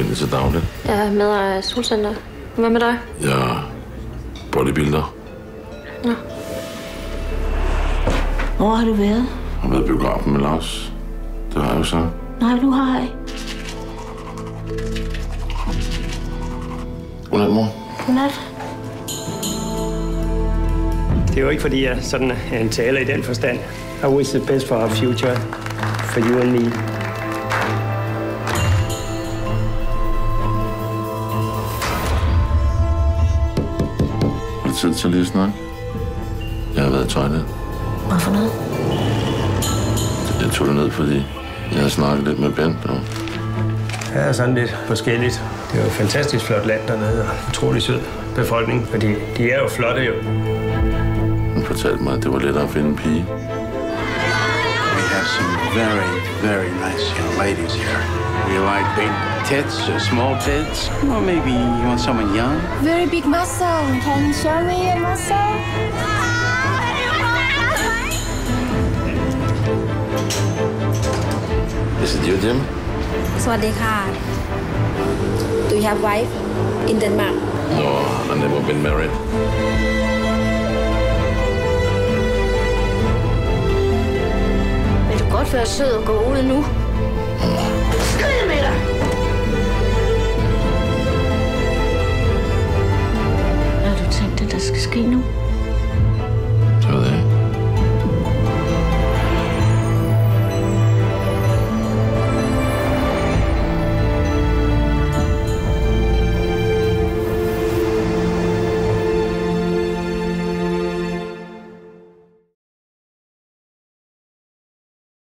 egentlig til? Jeg er medejer af Solcenter. Hvad med dig? Jeg er bodybuilder. Hvor har du været? Jeg har været i biografen med Lars. Det har jeg jo så. Nej, du har ikke. Godnat, mor. Godnat. Det er jo ikke, fordi jeg sådan er en taler i den forstand. I wish the best for our future, for you and me. Tid til lige at snakke? Jeg har været i toilet. Hvad for noget? Jeg tog det ned, fordi jeg har snakket lidt med Bent. Og Det er sådan lidt forskelligt. Det er jo et fantastisk flot land dernede, og utrolig sød befolkning, fordi de er jo flotte jo. hun fortalte mig, at det var lettere at finde en pige. We have some very, very nice young ladies here. We like big tits or small tits. Or maybe you want someone young. Very big muscle. Can you show me your muscle? Is it you, Jim? สวัสดีค่ะ Do you have wife in Denmark No, I've never been married. Vil du godt være sød og gå ud nu? Skrid med dig! Hvad har